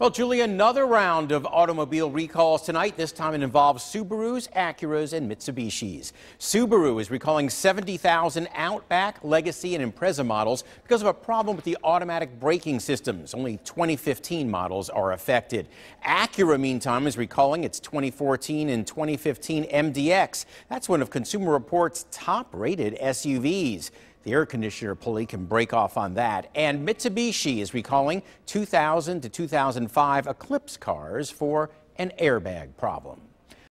Well, Julie, another round of automobile recalls tonight. This time it involves Subarus, Acuras, and Mitsubishis. Subaru is recalling 70,000 Outback, Legacy, and Impreza models because of a problem with the automatic braking systems. Only 2015 models are affected. Acura, meantime, is recalling its 2014 and 2015 MDX. That's one of Consumer Reports' top-rated SUVs. The air conditioner pulley can break off on that. And Mitsubishi is recalling 2000 to 2005 Eclipse cars for an airbag problem.